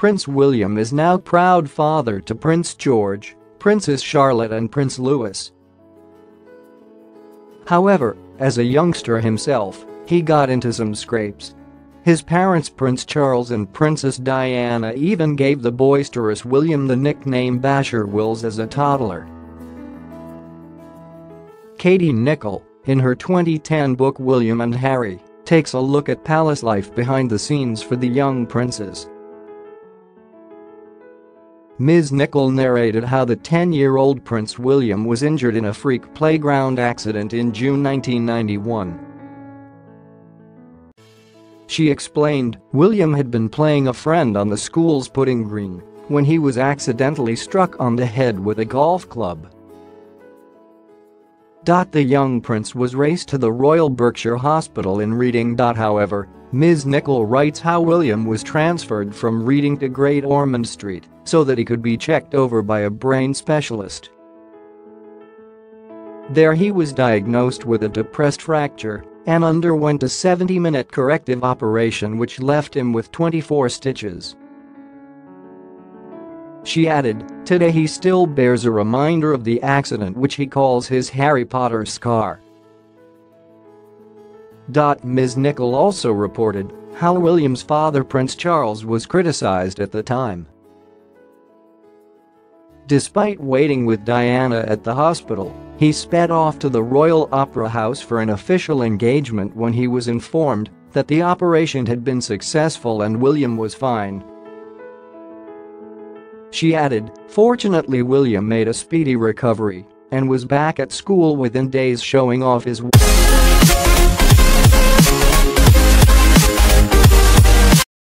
Prince William is now proud father to Prince George, Princess Charlotte and Prince Louis. However, as a youngster himself, he got into some scrapes. His parents Prince Charles and Princess Diana even gave the boisterous William the nickname Basher Wills as a toddler. Katie Nicholl, in her 2010 book William and Harry, takes a look at palace life behind the scenes for the young princes. Ms. Nicholl narrated how the 10-year-old Prince William was injured in a freak playground accident in June 1991. She explained, William had been playing a friend on the school's putting green when he was accidentally struck on the head with a golf club. The young prince was raced to the Royal Berkshire Hospital in Reading. However, Ms. Nicholl writes how William was transferred from Reading to Great Ormond Street so that he could be checked over by a brain specialist. There he was diagnosed with a depressed fracture and underwent a 70-minute corrective operation which left him with 24 stitches. She added, today he still bears a reminder of the accident which he calls his Harry Potter scar. Ms. Nicholl also reported how William's father Prince Charles was criticized at the time. Despite waiting with Diana at the hospital, he sped off to the Royal Opera House for an official engagement when he was informed that the operation had been successful and William was fine. She added, fortunately William made a speedy recovery and was back at school within days showing off his